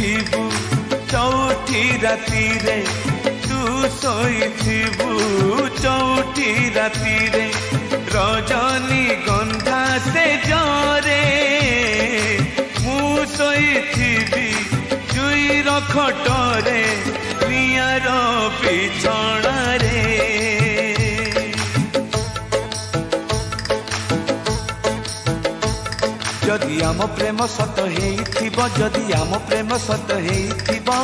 ଶୋଇଥିବୁ ଚଉଠି ରାତିରେ ତୁ ଶୋଇଥିବୁ ଚଉଠି ରାତିରେ ରଜନୀ ଗନ୍ଧା ସେ ଜରେ ମୁଁ ଶୋଇଥିବି ଜୁଇର ଖଟରେ ନିଆଁର ପିଛଣାରେ ଆମ ପ୍ରେମ ସତ ହେଇଥିବ ଯଦି ଆମ ପ୍ରେମ ସତ ହେଇଥିବ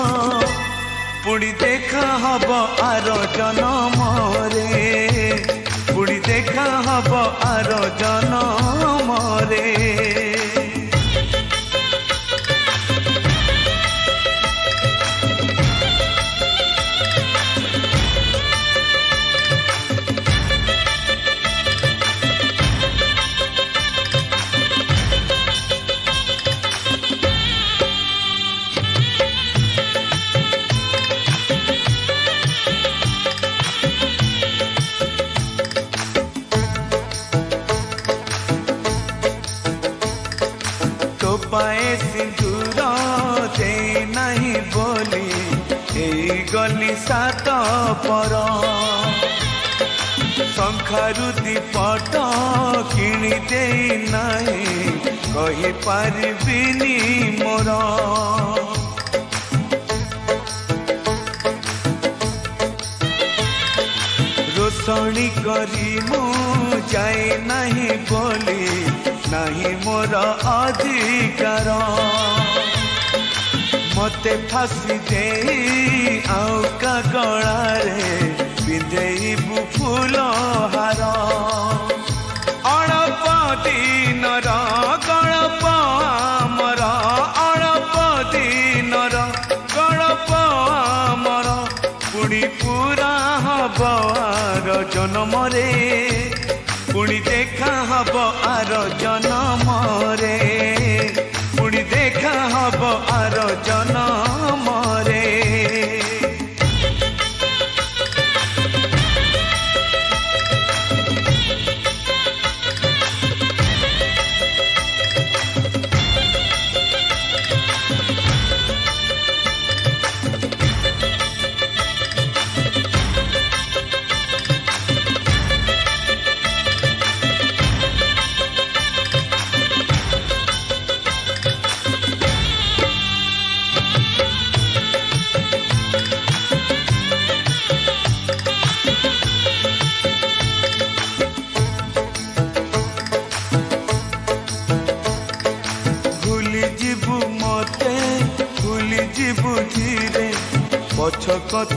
ପୁଣି ଦେଖା ହବ ଆର ଜନମରେ ପୁଣି ଦେଖା ହବ ଆର ଜନମରେ पाए सिन्दूर दे नै बोली ए गली सात पर संखरुति पाटा किनी दे नै कहि मोर रोसनी गरी मो जाय नै बोली ନାହିଁ ମୋର ଅଧିକାର ମୋତେ ଫାଶି ଦେଇ ଆଉ କା ପିନ୍ଧେଇବୁ ଫୁଲ ହାର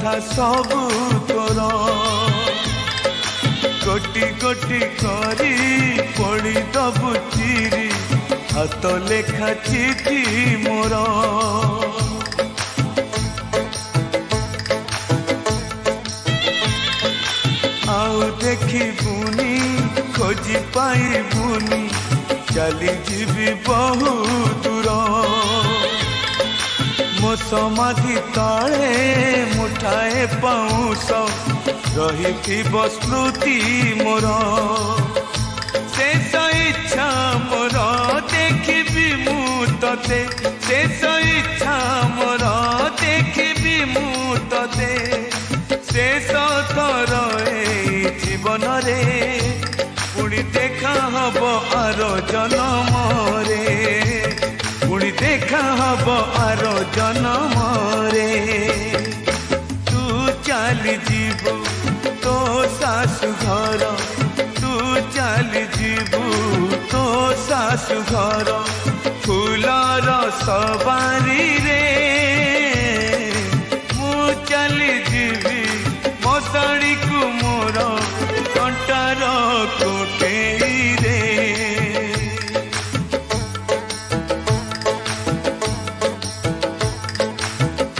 ଦେଖା ସବୁ ତୋର କୋଟି କୋଟି କରି ପଡ଼ି ଦବୁ ଚିରି ହାତ ଲେଖା ଚିଠି ମୋର ରହିଥିବ ସ୍ମୃତି ମୋର ଶେଷ ଇଚ୍ଛା ମୋର ଦେଖିବି ମୁଁ ତତେ ଶେଷ ଇଚ୍ଛା ମୋର ଦେଖିବି ମୁଁ ତତେ ଶେଷ ଥର ଏଇ ଜୀବନରେ ପୁଣି ଦେଖା ହବ ଆର ଜନମ ଆକାଶ ଘର ଫୁଲର ସବାରିରେ ମୁଁ ଚାଲିଯିବି ମଶାଳିକୁ ମୋର କଣ୍ଟାର କୋଟେଇରେ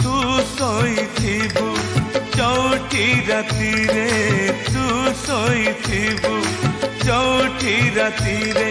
ତୁ ଶୋଇଥିବୁ ଚଉଠି ରାତିରେ ତୁ ଶୋଇଥିବୁ ଚଉଠି ରାତିରେ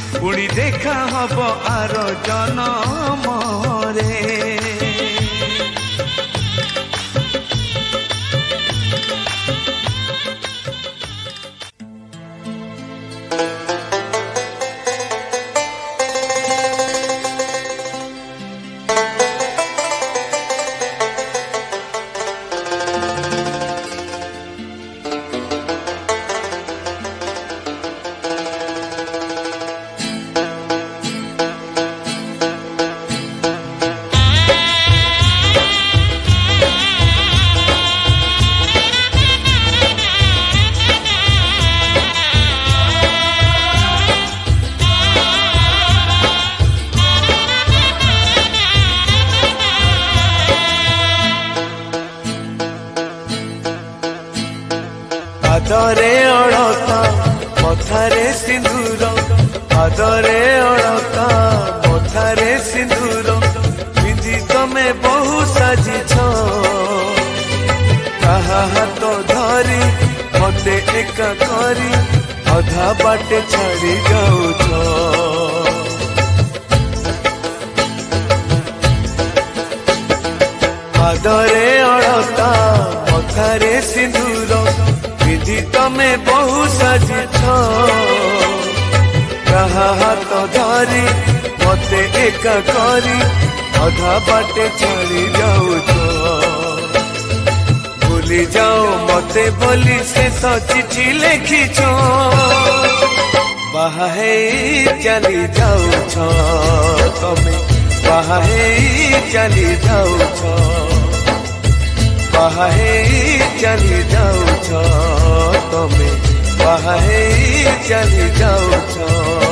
ପୁଣି ଦେଖା ହବ ଆର ଜନମରେ সিঁদুর পাদরে অলকা মথারে সিঁদুর পিঁধি তমে বহু সাজিছ কাহা হাত ধরি মতে একা করি অধা বাটে ছাড়ি যাউছ পাদরে অলতা মথারে সিঁদুর বিধি তমে বহু সাজিছ जगारी मत एक करी अधा बाटे चली जाऊ भूली जाओ मत बोली से तो चिठी लिखी छो बाहे चली जाओ तमें बाहे चली जाओ बाहे चली जाओ तमें बाहे चली जाओ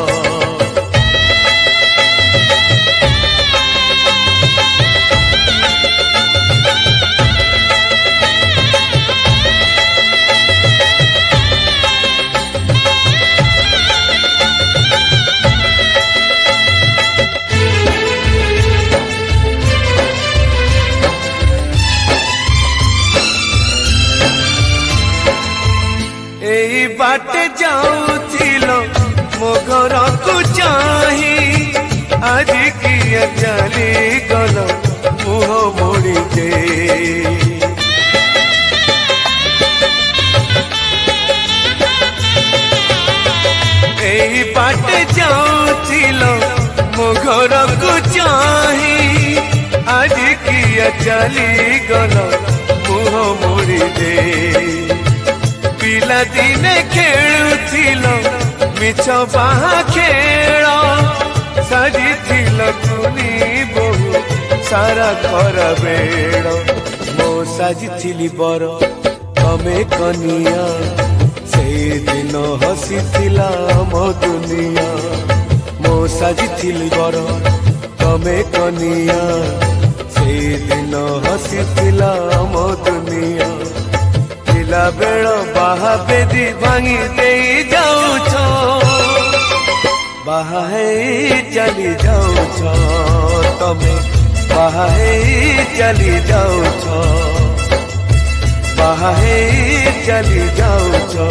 ସେଦିନ ହସିଥିଲା ମୋ ଦୁନିଆ ମୋ ସାଜିଥିଲି ବର ତମେ କନିଆ ଦିନ ହସିଥିଲା ମୋ ଦୁନିଆ ଥିଲା ବେଳ ବାହା ବେଦି ଭାଙ୍ଗି ଦେଇ ଯାଉଛ ବାହା ହେଇ ଚାଲି ଯାଉଛ ତମେ ବାହା ହେଇ ଚାଲି ଯାଉଛ बाहे चली जाऊ छो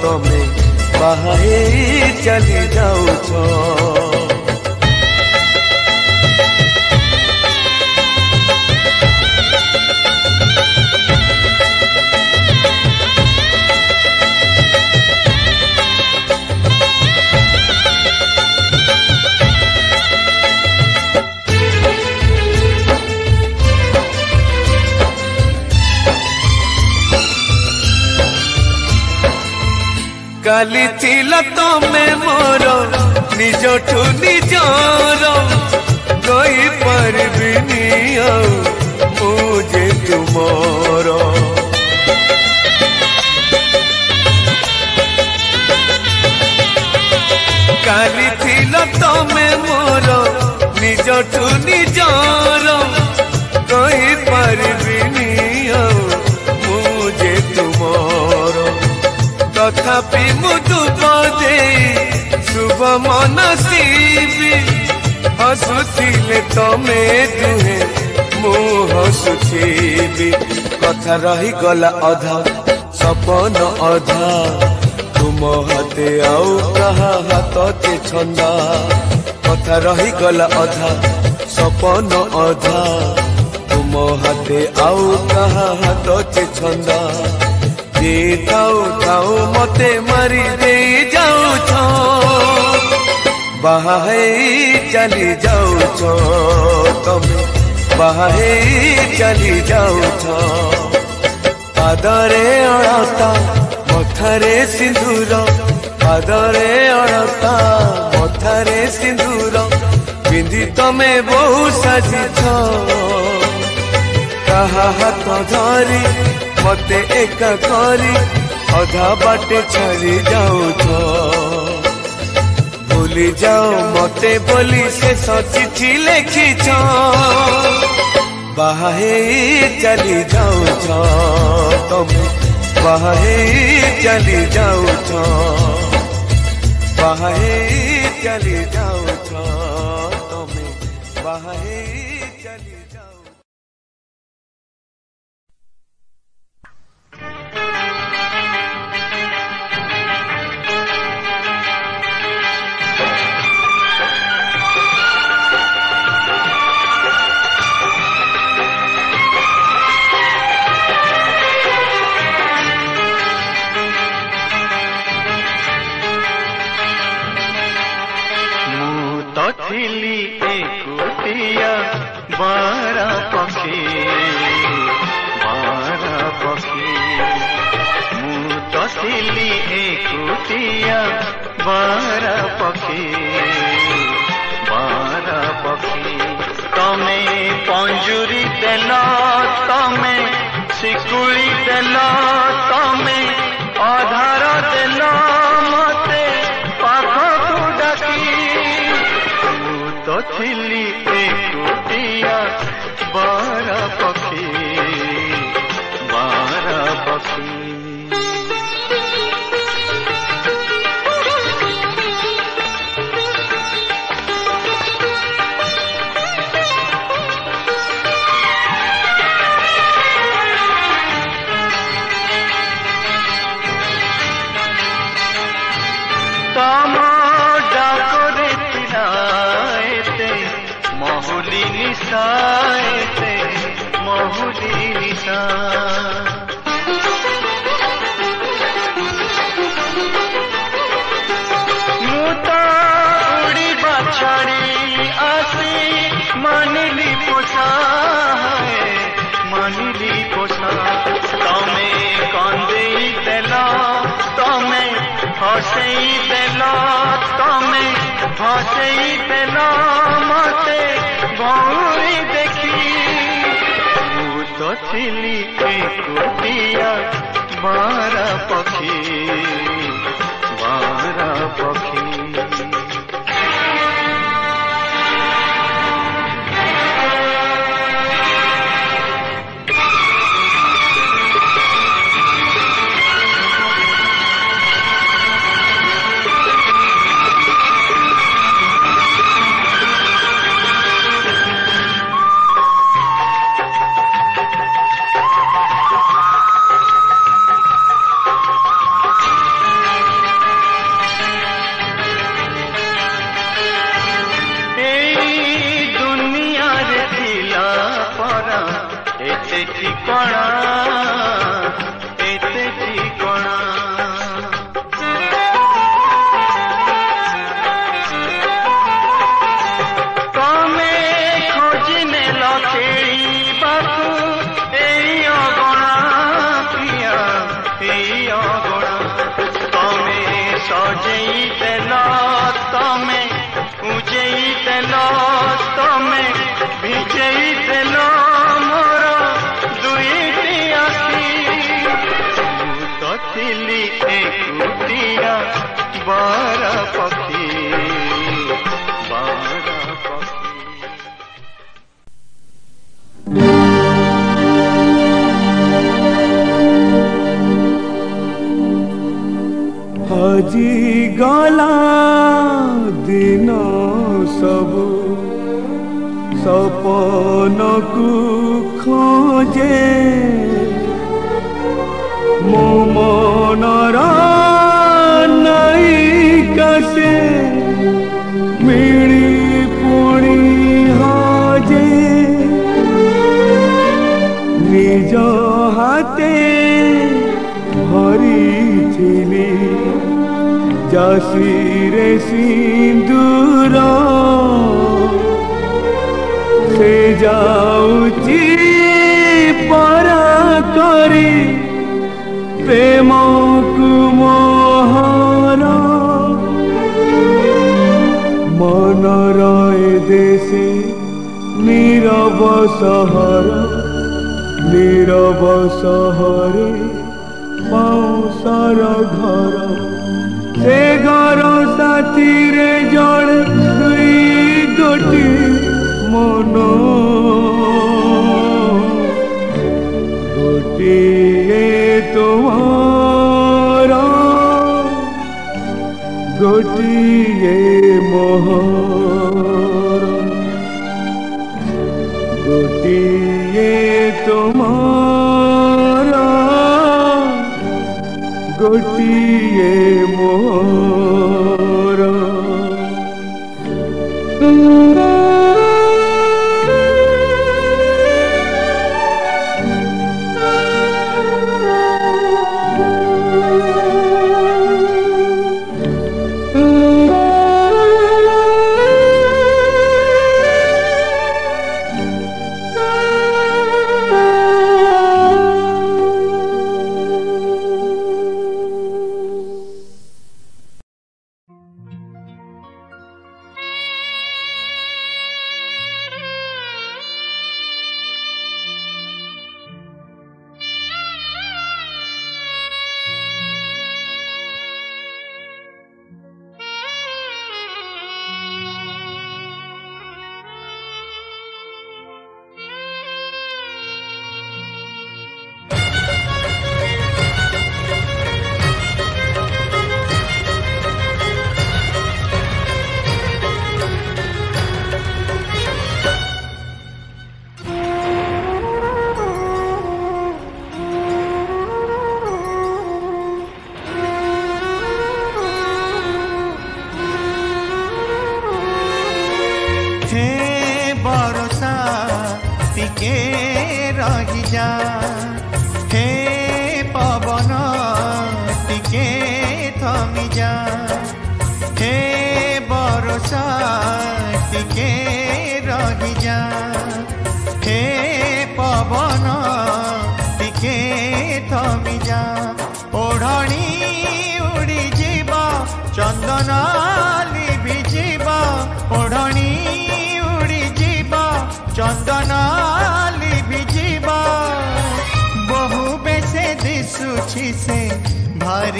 तुम्हें बाहे चली जाऊ কালি ছিল তমে মোর নিজঠু নিজর কই পারবিনি আউ মু যে তুমর কালি ছিল তমে মোর নিজঠু নিজর কই পারবিনি আউ মু যে তুমর তথাপি मनसिबी हसुसिले तमे तुहे मु हसुसिबी कथा रही गला अधा सपन अधा तुम हते आओ कहा हा तो के छंदा कथा रही गला अधा सपन अधा तुम हते आओ कहा हा तो के छंदा जे जाओ जाओ मते मरी दे जाऊ छो बाहे चली जाऊ छो तमे बाहे चली जाऊ छो पादरे अणता मथारे सिंदूर पादरे अणता मथारे सिंदूर पिंधि तमे बहु साजी छो कहा हाथ धरी मते एका करी अधा बाटे छड़ी जाऊ छो ले जाओ मते बोली से सचिठी लिखी छ बाहे चली जाओ छ तुम तो बाहे चली जाओ छ बाहे चली जाओ बोली एकुटिया बारा पखी बारा पखी तमें पंजुरी तेल तमें सिकुड़ी देल तमे अधार देल मते को डाकी तू तो थिली एकुटिया बारा पखी बारा पखी কাটা ମୁଁ ତ ଉଡ଼ିବା ଛାଡ଼ି ଆସି ମାନିଲି ପୋଷା ମାନିଲି ପୋଷା ତମେ କନ୍ଦେଇ ଦେଲ ତମେ ହସେଇ ଦେଲ ତମେ ହସେଇ ଦେଲ ମତେ ଭଉଣୀ ଦେଖି দশিলি কুটিয়া মারা পক্ষী মারা পক্ষী ஈசனா ଗଲା ଦିନ ସବୁ ସପନକୁ ଖୋଜେ ମୋ ମନର চাষিরে সিঁদুর সে যাউচি পরা করে প্রেম কুমোহর মন রয়ে দেশে নীরব সহর নীরব সহরে বাউসার ঘর ସେ ଘର ସାଥିରେ ଜଣେ ଦୁଇ ଗୋଟି ମନ ଗୋଟିଏ ତୁମର ଗୋଟିଏ ମୋହ ଗୋଟିଏ ତୁମର ଗୋଟିଏ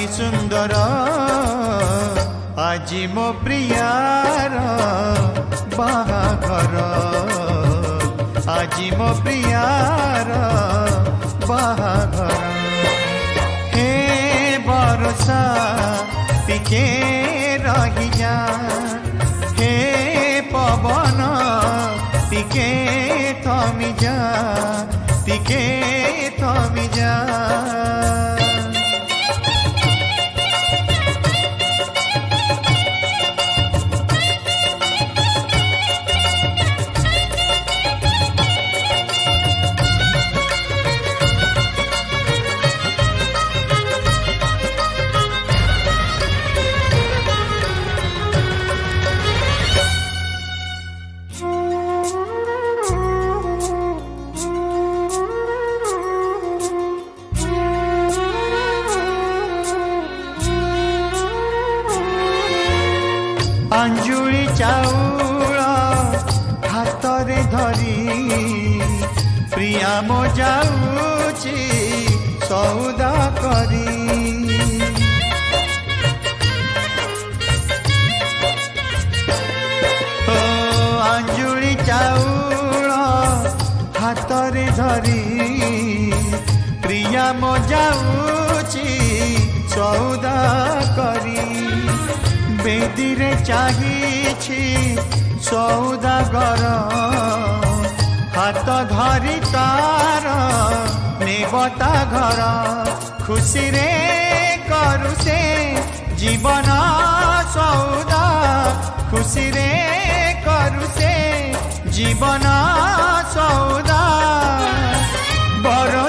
Εος τσιγητаки. Λογικμο. Ένα πριάρα, chor Arrow, μοι διαβουν τα και π famil Neil firstly να χρειασται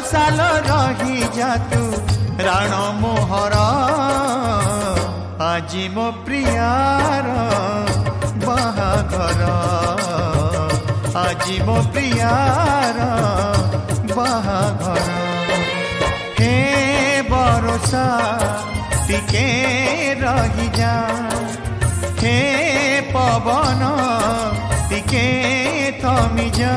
ସାଲ ରହିଯା ଯାତୁ ରାଣ ମୋହର ଆଜି ମୋ ପ୍ରିୟାର ବାହାଘର ଆଜି ମୋ ପ୍ରିୟାର ବାହାଘର ହେ ବରସା ଟିକେ ରହିଯା ହେ ପବନ ଟିକେ ଥମିଯା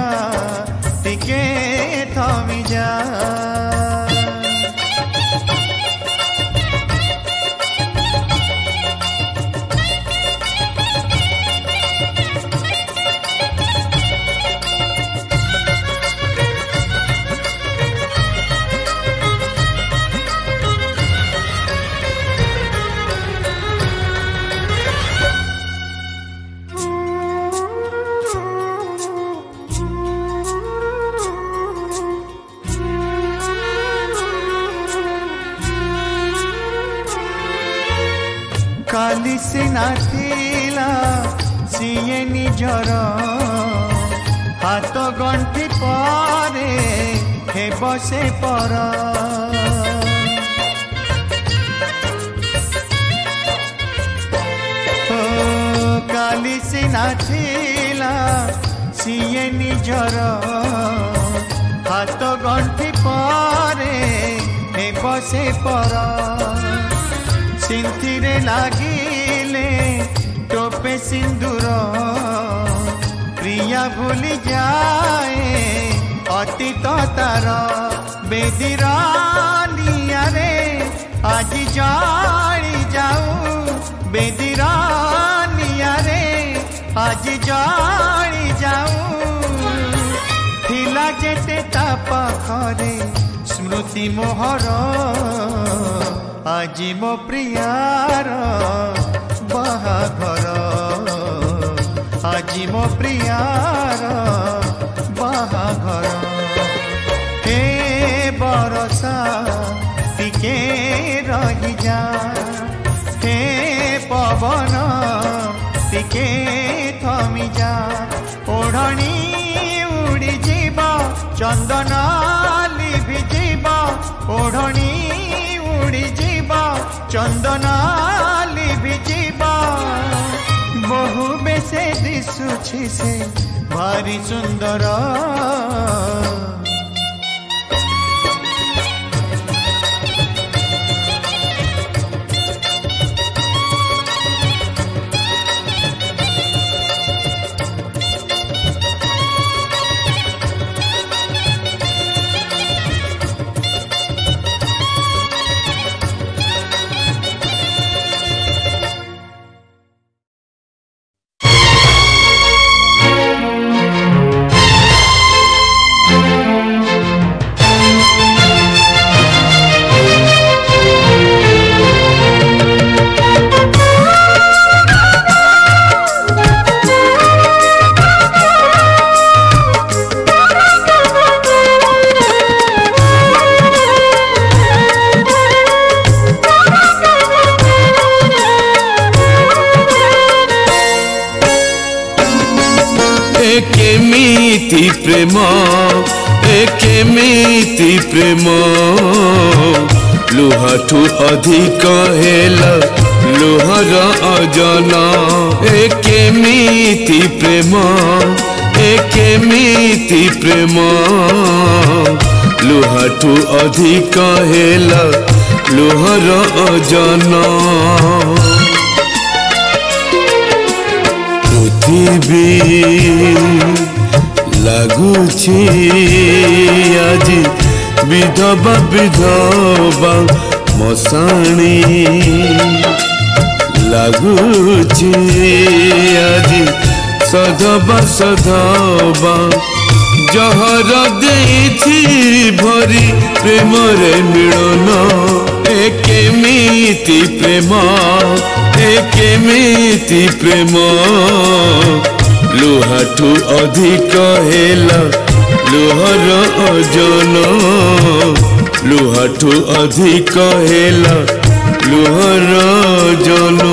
ନିଜର ହାତ ଗଣ୍ଠି ପରେ ହେବ ସେ ପର କାଲି ସିନା ଥିଲା ସିଏ ନିଜର ହାତ ଗଣ୍ଠି ପରେ ହେବ ସେ ପର ସିନ୍ଥିରେ ଲାଗିଲେ पे सिंदूर প্রিয়া ভুলি যায় অতীত তার বেদির নিয়ারে আজি জড়ি যাও বেদির নিয়ারে আজি জড়ি যাও থিলা যেতে তা পাখরে স্মৃতি মোহর আজি মো প্রিয়ার ବାହାଘର ଆଜି ମୋ ପ୍ରିୟାର ବାହାଘର ହେ ବରସା ଟିକେ ରହିଯା ହେ ପବନ ଟିକେ ଥମିଯା ଓଢ଼ଣୀ ଉଡ଼ିଯିବ ଚନ୍ଦନ ଲିଭିଯିବ ଓଢ଼ଣୀ ଉଡ଼ିଯିବ ଚନ୍ଦନ ଦିଶୁଛି ସେ ଭାରି ସୁନ୍ଦର मीति प्रेम एक मीति प्रेम लुहठु अधिक लुहर अजन एक मीति प्रेम एक मीति प्रेम लुहठु अधिक लुहर अजन पृथ्वी লাগুছি আজি বিধবা বিধবা মশাণী লাগুছি আজি সধবা সধবা জহর দেইছি ভরি প্রেমরে মিলন এ কেমিতি প্রেম এ কেমিতি প্রেম ଲୁହାଠୁ ଅଧିକ ହେଲା ଲୁହର ଓଜନ ଲୁହାଠୁ ଅଧିକ ହେଲା ଲୁହର ଓଜନ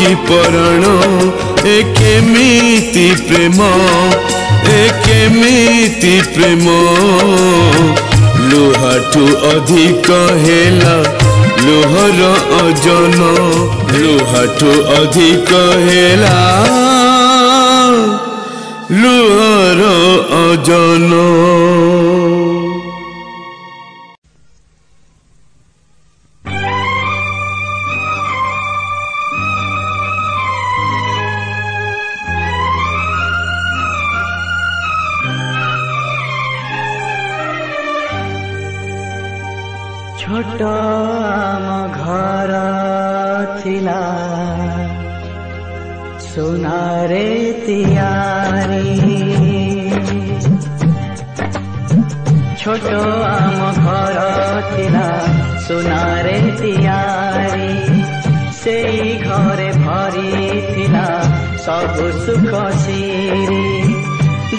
କି ପରଣ ଏ କେମିତି ପ୍ରେମ ଏ କେମିତି ପ୍ରେମ ଲୁହାଠୁ ଅଧିକ ହେଲା ଲୁହର ଓଜନ ଲୁହାଠୁ ଅଧିକ ହେଲା ଲୁହର ଓଜନ সোনারে তিয়ারি ছোট আম ঘর থিলা সোনারে তিয়ারি সেই ঘরে ভরি থিলা সবু সুখ সিরি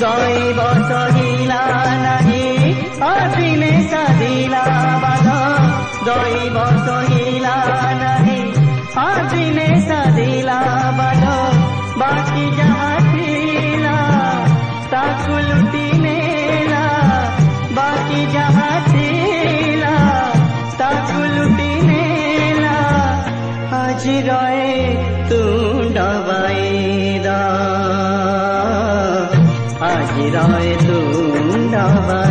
দৈব সহিলা নাহি অদিনে সাদিলা বাধ দৈব সহিলা हाजिने सदिला बनो बाकी जहाँ थीला बाकी जहाँ थीला आज रोए तू आज रोए तू डबाई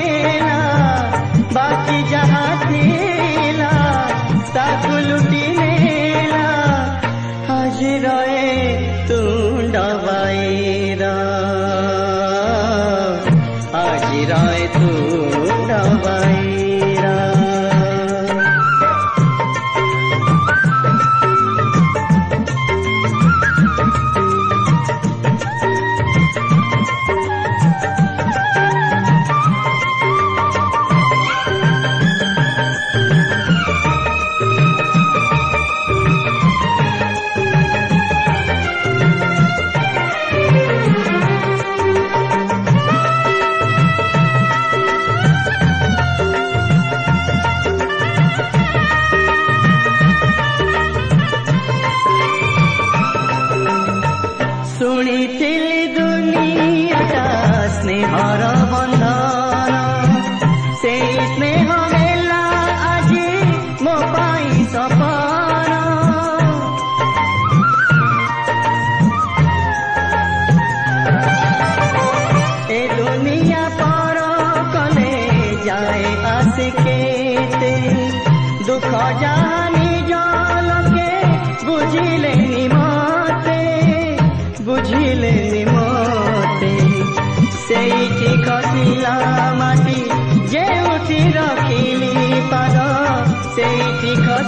ನೀ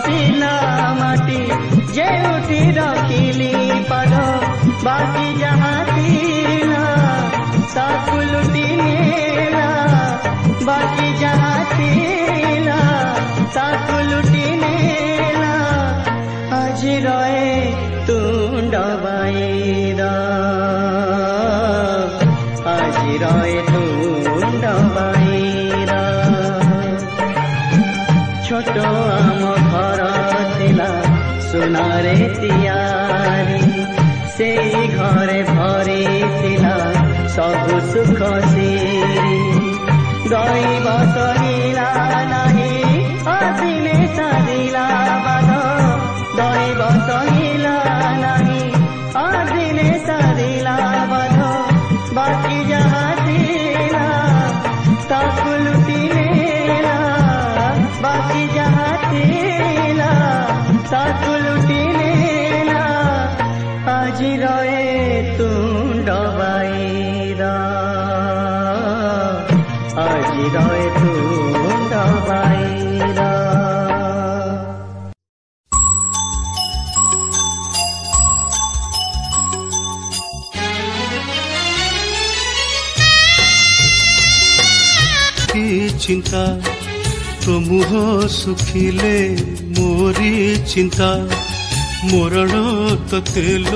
ଆସିଲା ମାଟି ଯେଉଁଠି ରଖିଲି ପାଦ ବାକି ଯାହା ଥିଲା ତାକୁ ଲୁଟି ନେଲା ବାକି ଯାହା ଥିଲା ତାକୁ ଲୁଟି ନେଲା ଆଜି ରହେ ତୁଣ୍ଡ ବାଇର ଆଜି ରହେ ତୁ সোনারে তিয়ারি সেই ঘরে ভরিছিলা সবু সুখ সিরি দৈব সহিলা নাহি আসিলে সাজিলা বাধ দৈব সহিলা নাহি আসিলে সাজিলা বাধ বাকি যাহা চিন্তা তো মুহ শুখিলে মোরি চিন্তা মরণ তেল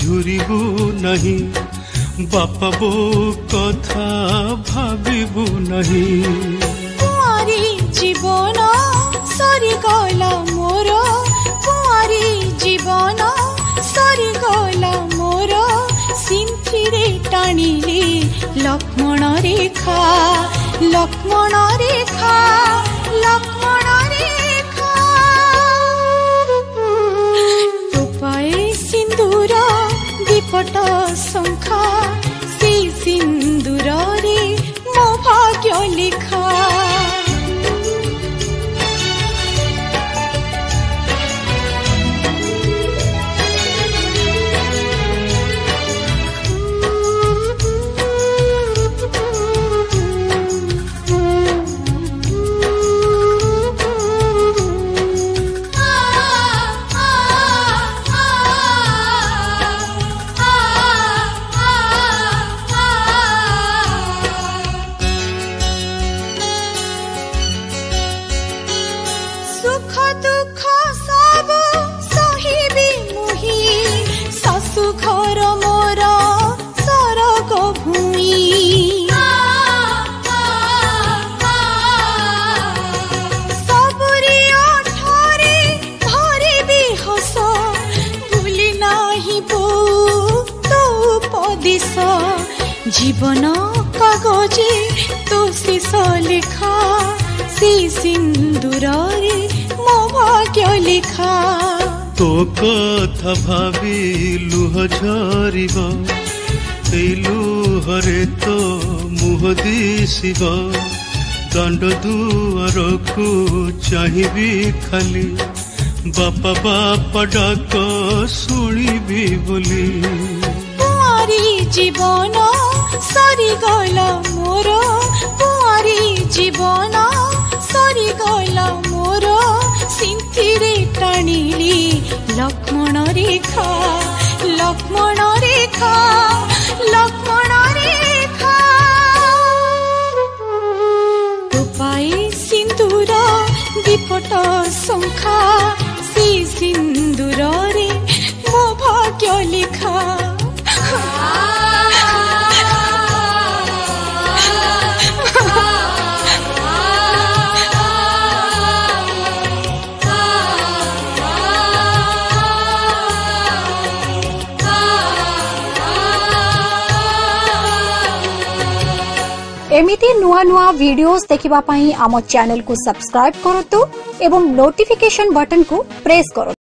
ঝুরিবু নাহি বাপা বউ কথা ভাবিবু নাহি কুঁয়ারি জীবন সরিগলা মোর কুঁয়ারি জীবন সরিগলা মোর সিন্থিরে টানিলে লক্ষ্মণ রেখা लक्ष्मण रेखा लक्ष्मण रेखा उपय सिन्दूर विपट शङ्ख ଲୁହରେ ତ ମୁହ ଦିଶିବ ଦଣ୍ଡ ଦୁଆରକୁ ଚାହିଁବି ଖାଲି ବାପା ବାପା ଡାକ ଶୁଣିବି ବୋଲି ଜୀବନ ସରିଗଲ ମୋର କୁଆରି ଜୀବନ ସରିଗଲ ମୋର ସିନ୍ଥିରେ ଟାଣିଲି ଲକ୍ଷ୍ମଣ ରେଖା লক্ষ্মণ রেখা লক্ষ্মণ রেখা টোপাই সিন্দুর বিপট শঙ্খা সেই সিন্দুরে এ নুয়া নুয়া ভিডিওস দেখিবা পই আমো চ্যানেল কো সাবস্ক্রাইব করতু এবম নোটিফিকেশন বাটন কো প্রেস করু